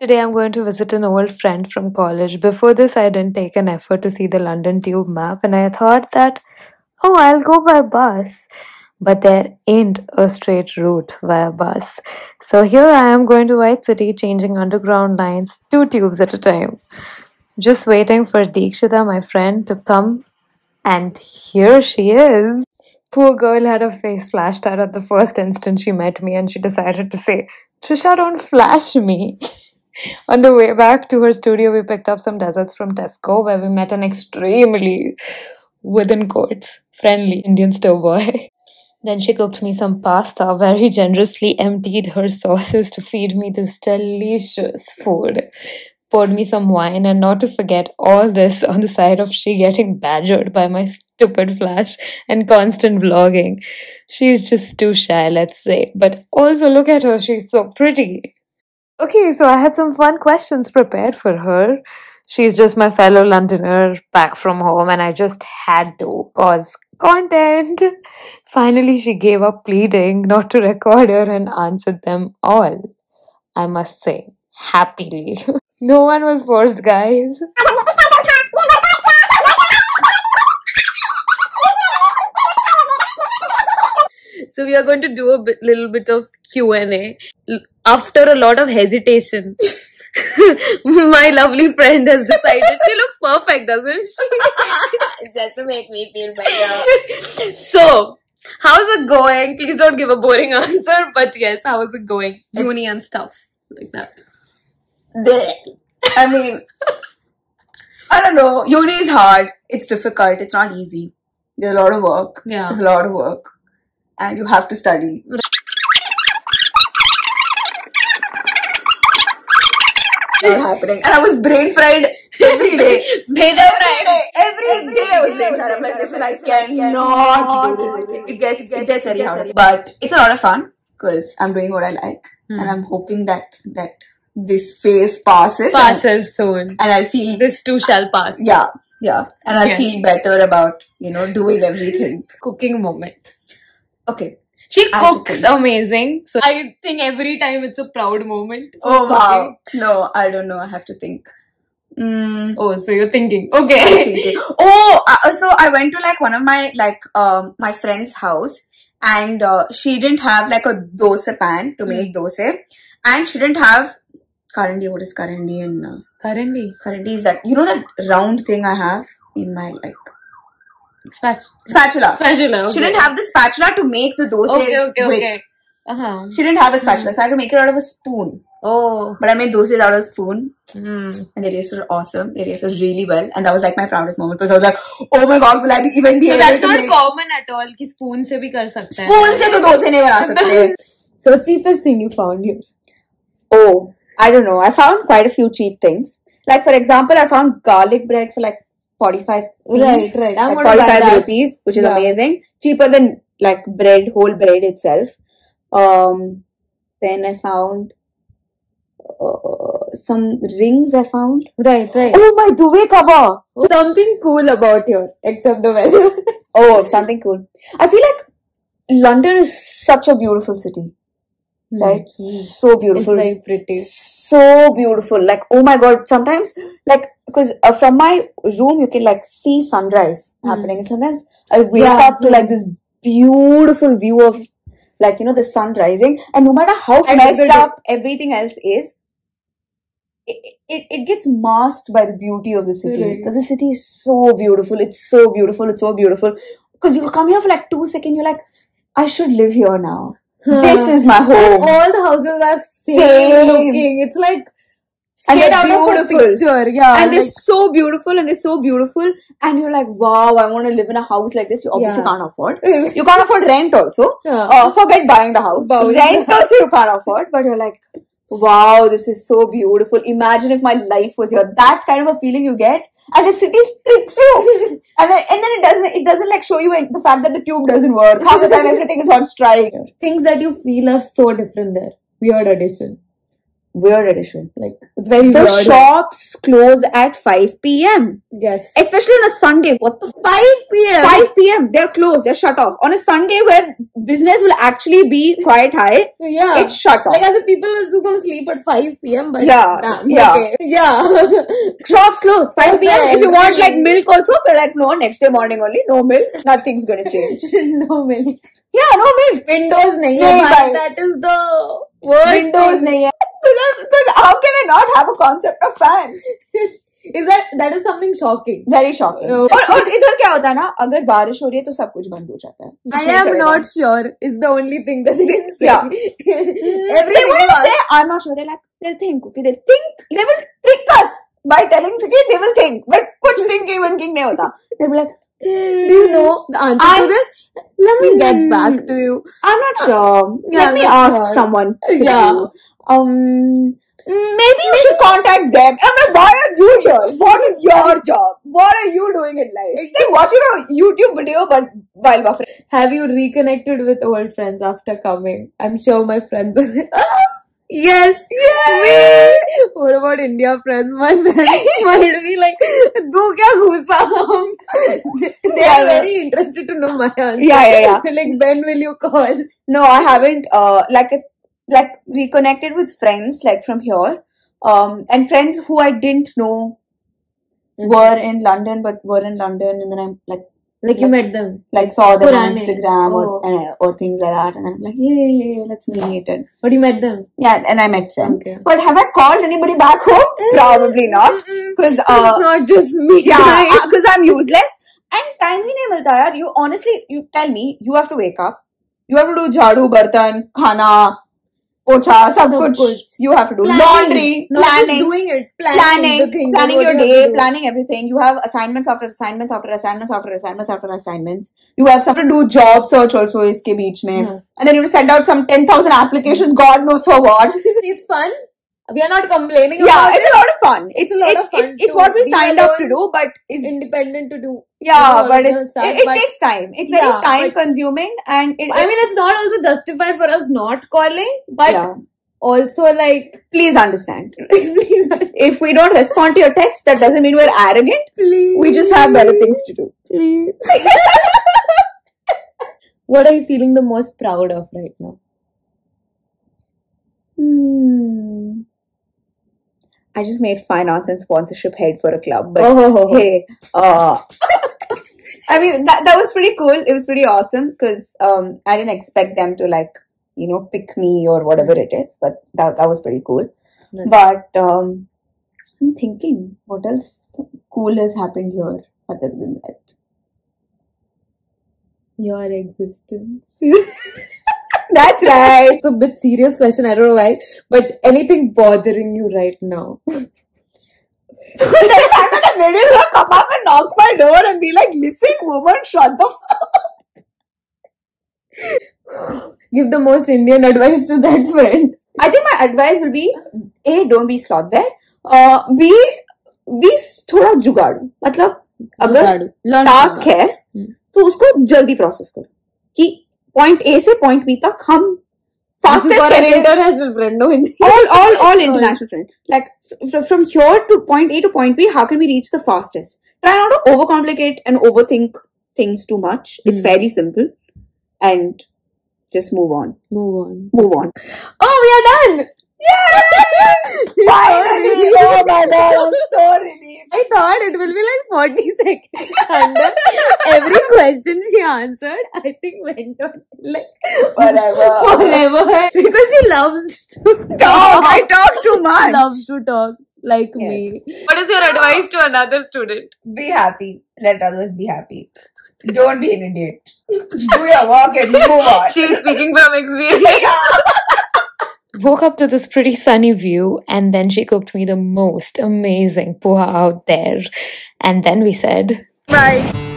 Today I'm going to visit an old friend from college. Before this, I didn't take an effort to see the London Tube map, and I thought that, oh, I'll go by bus. But there ain't a straight route via bus. So here I am going to White City, changing underground lines two tubes at a time. Just waiting for Deekshita, my friend, to come, and here she is. Poor girl had her face flashed out at the first instant she met me, and she decided to say, Trisha, don't flash me. On the way back to her studio, we picked up some desserts from Tesco, where we met an extremely, within quotes, friendly Indian store boy. Then she cooked me some pasta, very generously emptied her sauces to feed me this delicious food. Poured me some wine, and not to forget all this on the side of she getting badgered by my stupid flash and constant vlogging. She's just too shy, let's say. But also, look at her, she's so pretty. Okay, so I had some fun questions prepared for her. She's just my fellow Londoner back from home, and I just had to cause content. Finally, she gave up pleading not to record her and answered them all. I must say, happily. no one was forced, guys. So we are going to do a bit, little bit of Q and A. After a lot of hesitation, my lovely friend has decided she looks perfect, doesn't she? Just to make me feel better. so, how's it going? Please don't give a boring answer, but yes, how is it going? Uni and stuff like that. I mean, I don't know. Uni is hard. It's difficult. It's not easy. There's a lot of work. Yeah. There's a lot of work. And you have to study. Happening. And I was brain fried every day. Bheja Every day, every day I was brain fried. I'm like, listen, I cannot do this. It gets, it gets very hard. But it's a lot of fun because I'm doing what I like. Hmm. And I'm hoping that, that this phase passes. and- Passes soon. And I'll feel This too shall pass. yeah, yeah. And I'll Yeah. feel better about, you know, doing everything. Cooking moment. Okay. She I cooks amazing. So I think every time it's a proud moment. for Oh, wow. No, I don't know. I have to think. Mm, Oh, so you're thinking. Okay. thinking. Oh, uh, so I went to like one of my, like, um, my friend's house and uh, she didn't have like a dosa pan to make dosa and she didn't have karandi. What is karandi in uh, Currently. karandi is that, you know that round thing I have in my like Spatula. Spatula. Spatula. Okay. She didn't have the spatula to make the dosa. okay, okay, with. Okay. Uh-huh. She didn't have a spatula, mm. so I had to make it out of a spoon. Oh. But I made dosas out of a spoon. Mm. And the erasers were awesome. They erased really well. And that was like my proudest moment because I was like, oh my god, will I be even be so able that's to not make... common at all ki spoon se bhi kar sakte Spoon se to dose nahi so cheapest thing you found here? Oh, I don't know. I found quite a few cheap things. Like for example, I found garlic bread for like forty-five. Right, right. I'm like 45 rupees, which is Yeah. amazing. Cheaper than like bread, whole bread itself. Um, then I found uh, some rings. I found. Right, right. Oh my duvet cover. Something cool about here, except the weather. Oh, something cool. I feel like London is such a beautiful city, right? Mm. So It's beautiful. very pretty. So beautiful. Like, oh my god, sometimes, like, because uh, from my room, you can like see sunrise Mm. happening. And sometimes I wake Yeah. up to like this beautiful view of, like, you know, the sun rising. And no matter how messed up everything else is, it, it, it gets masked by the beauty of the city. Because the city is so beautiful. It's so beautiful. It's so beautiful. Because you come here for like two seconds, you're like, I should live here now. This is my home. All the houses are same, Same. looking. It's like And they're beautiful. picture. Yeah. and they're so beautiful and they're so beautiful and you're like wow i want to live in a house like this you obviously Yeah. can't afford you can't afford rent also Yeah. uh, forget buying the house Buying rent also you can't afford but you're like wow this is so beautiful imagine if my life was here that kind of a feeling you get and the city tricks you and then and then it doesn't it doesn't like show you the fact that the tube doesn't work half the time everything is on strike things that you feel are so different there. Weird addition. Weird edition. Like it's very The weird. shops close at 5 p.m. Yes. Especially on a Sunday. What the 5 p.m. 5 p.m. They're closed. They're shut off. On a Sunday where business will actually be quite high, Yeah. it's shut off. like as if people are just gonna sleep at 5 p.m. But Yeah, damn, yeah. okay. yeah. Shops close 5 p.m. If you want like milk also, they're like, no, next day morning only. No milk. Nothing's gonna change. no milk. Yeah, no milk. Windows Nahi. That is the worst. Windows hai. Because how can I not have a concept of fans? Is that that is something shocking? Very shocking. Oh. और और इधर क्या होता है ना अगर बारिश हो रही है तो सब कुछ बंद हो जाता है I कुछ नहीं am चलेगा. not sure. Is the only thing that they can say. Yeah. Everything they wouldn't else- say I'm not sure. They're like they'll think. Okay, they'll think. They will trick us by telling कि they will think. But कुछ thinking winking नहीं होता. They'll be like, Do you know the answer I'm- to this? Let me get Hmm. back to you. I'm not sure. Yeah, Let I'm me not ask sure. someone. to Yeah. you. Um. Maybe you should contact them. I'm like, why are you here? What is your job? What are you doing in life? It's like watching a YouTube video, but while buffering. Have you reconnected with old friends after coming? I'm sure my friends are. yes, Yay! What about India friends? My friends might be like, "Do kya ghusa hum?" They are very interested to know my answer. Yeah, yeah, yeah. like, when will you call? No, I haven't. Uh, like like reconnected with friends like from here. Um, and friends who I didn't know were in London, but were in London, and then I'm like Like you met them. like saw them on Purane. Instagram or Oh. uh, or things like that, and then I'm like, yeah, yeah, yeah, let's meet, and But you met them. yeah, and I met them. Okay. But have I called anybody back home? Probably not, because So it's uh, not just me. yeah, because I'm useless. And time ही नहीं मिलता यार. You honestly, you tell me, you have to wake up. You have to do झाड़ू, बर्तन, खाना, पोछा, sab, सब kuch, kuch. You have to do Planning. laundry, planning, doing it. Planning, planning, planning your day, planning everything. You have assignments after assignments after assignments after assignments after assignments. You have some to do job search also इसके बीच में. हाँ. And then you have to send out some 10,000 applications, God knows for what. It's fun. We are not complaining yeah, it's a lot of fun. It's, a lot it's, of fun it's, it's what we signed up to do, but it's. Independent to do. yeah, you know, but it's it, it but- takes time. It's very Yeah, time consuming, and it, I mean, it's not also justified for us not calling, but yeah. also like, Please understand. please, If we don't respond to your text, that doesn't mean we're arrogant. please, We just have better things to do. Please. what are you feeling the most proud of right now? I just made finance and sponsorship head for a club, but oh, hey, uh, I mean that that was pretty cool. It was pretty awesome because um, I didn't expect them to like you know pick me or whatever it is, but that that was pretty cool. Nice. But um, I'm thinking, what else cool has happened here other than that? your existence. That's right. It's a bit serious question. I don't know why, but anything bothering you right now? I'm gonna literally come up and knock my door and be like, "Listen, woman, shut the f-. Give the most Indian advice to that friend. I think my advice will be a don't be sloth there. Uh, b be थोड़ा जुगाड़ू मतलब अगर जुगाड़ू. Learn task from us. है हम्म. तो उसको जल्दी process करो कि point A से पॉइंट बी तक हम This is fastest for an कैसे international friend, no Hindi. all all all international friend like f- from here to point a to point b how can we reach the fastest try not to overcomplicate and overthink things too much it's Hmm. fairly simple and just move on Move on. move on Oh, we are done! Finally oh my god i'm so relieved I thought it will be like 40 seconds under every question she answered. I think went on like Forever. forever because she loves to Dog, I talk too much. loves to talk like Yes. me. What is your advice to another student? Be happy. Let others be happy. Don't be an idiot. Do your work and move on. She's speaking from experience. Woke up to this pretty sunny view, and then she cooked me the most amazing poha out there. And then we said, Bye.